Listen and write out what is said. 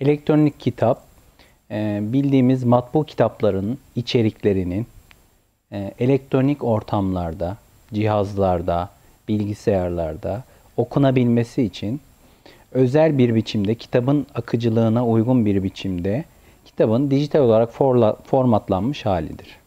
Elektronik kitap e, bildiğimiz matbu kitapların içeriklerinin e, elektronik ortamlarda, cihazlarda, bilgisayarlarda okunabilmesi için özel bir biçimde kitabın akıcılığına uygun bir biçimde kitabın dijital olarak formatlanmış halidir.